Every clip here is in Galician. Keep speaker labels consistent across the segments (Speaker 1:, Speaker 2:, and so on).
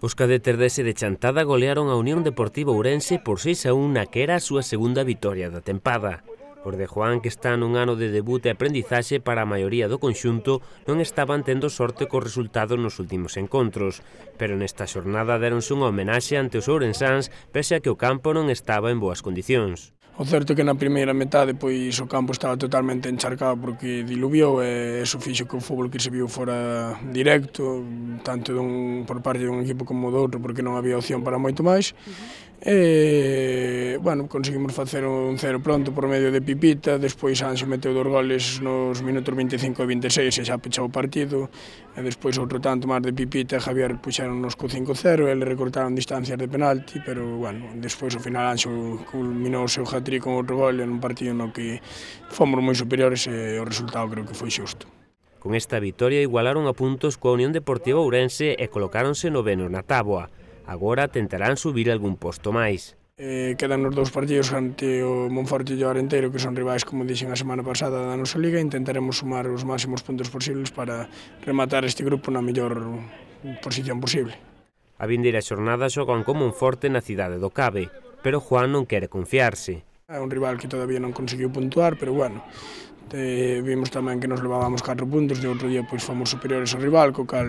Speaker 1: Os cadetes de Chantada golearon a Unión Deportiva Ourense por 6 a 1 na que era a súa segunda vitoria da tempada. Os de Juan, que está nun ano de debut e aprendizaxe para a maioría do conxunto, non estaban tendo sorte co resultado nos últimos encontros, pero nesta xornada deronse unha homenaxe ante os Ourensans, pese a que o campo non estaba en boas condicións.
Speaker 2: O certo é que na primeira metade pois o campo estaba totalmente encharcado porque diluviou e eso fixo que o fútbol que se viu fora directo, tanto dun, por parte dun equipo como do outro, porque non había opción para moito máis. Uh -huh. E, bueno, conseguimos facer un cero pronto por medio de Pipita, despois Anxo meteu dos goles nos minutos 25 e 26 e xa pechou o partido, e despois outro tanto máis de Pipita e Javier puxeron nos co 5-0, e le recortaron distancias de penalti, pero, bueno, despois ao final Anxo culminou o seu hat-trick con outro gol en un partido no que fomos moi superiores e o resultado creo que foi xusto.
Speaker 1: Con esta vitoria igualaron a puntos coa Unión Deportiva Ourense e colocáronse novenos na táboa. Agora tentarán subir algún posto máis.
Speaker 2: Eh, quedan nos dous partidos ante o Monforte e o Arenteiro, que son rivais, como dixen a semana pasada, da nosa liga. e Intentaremos sumar os máximos puntos posibles para rematar este grupo na mellor posición posible.
Speaker 1: A vindeira xornada xogan como un forte na cidade do Cabe, pero Juan non quere confiarse.
Speaker 2: É un rival que todavía non conseguiu puntuar, pero bueno, eh, vimos tamén que nos levábamos 4 puntos e outro día pois fomos superiores ao rival, co cal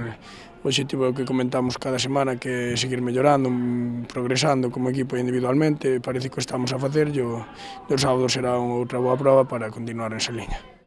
Speaker 2: o objetivo é o que comentamos cada semana que seguir mellorando, mm, progresando como equipo individualmente, parece que estamos a facer e o, o sábado será outra boa prova para continuar en esa liña.